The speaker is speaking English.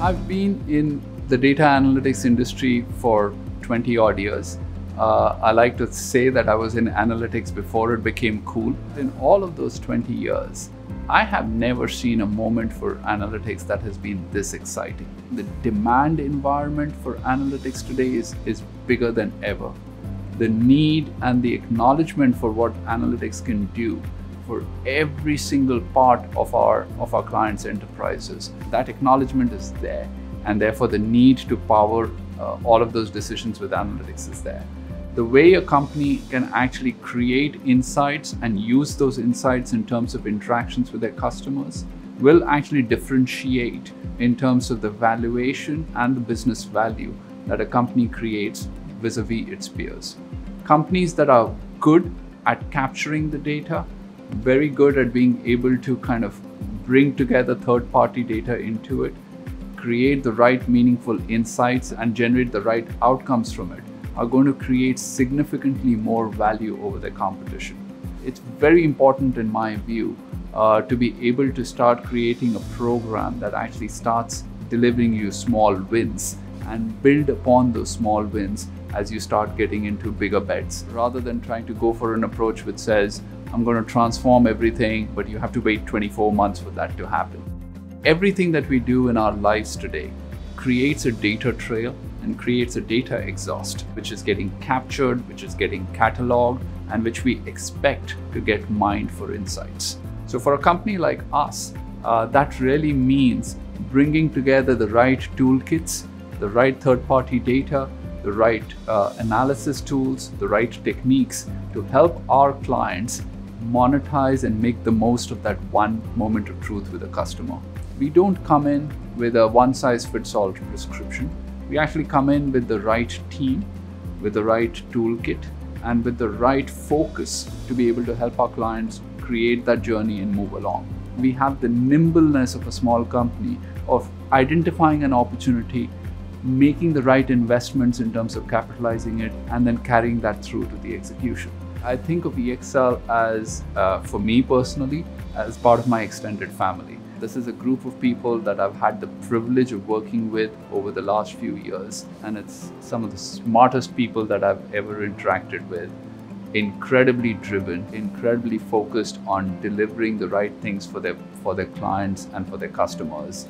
I've been in the data analytics industry for 20 odd years. Uh, I like to say that I was in analytics before it became cool. In all of those 20 years, I have never seen a moment for analytics that has been this exciting. The demand environment for analytics today is, is bigger than ever. The need and the acknowledgement for what analytics can do for every single part of our of our clients' enterprises. That acknowledgement is there, and therefore the need to power uh, all of those decisions with analytics is there. The way a company can actually create insights and use those insights in terms of interactions with their customers will actually differentiate in terms of the valuation and the business value that a company creates vis-a-vis its peers. Companies that are good at capturing the data, very good at being able to kind of bring together third-party data into it, create the right meaningful insights and generate the right outcomes from it are going to create significantly more value over the competition. It's very important in my view uh, to be able to start creating a program that actually starts delivering you small wins and build upon those small wins as you start getting into bigger bets rather than trying to go for an approach which says, I'm going to transform everything, but you have to wait 24 months for that to happen. Everything that we do in our lives today creates a data trail and creates a data exhaust, which is getting captured, which is getting cataloged, and which we expect to get mined for insights. So, for a company like us, uh, that really means bringing together the right toolkits, the right third party data, the right uh, analysis tools, the right techniques to help our clients monetize and make the most of that one moment of truth with a customer. We don't come in with a one size fits all prescription. We actually come in with the right team, with the right toolkit, and with the right focus to be able to help our clients create that journey and move along. We have the nimbleness of a small company of identifying an opportunity, making the right investments in terms of capitalizing it, and then carrying that through to the execution. I think of EXL as, uh, for me personally, as part of my extended family. This is a group of people that I've had the privilege of working with over the last few years, and it's some of the smartest people that I've ever interacted with. Incredibly driven, incredibly focused on delivering the right things for their for their clients and for their customers.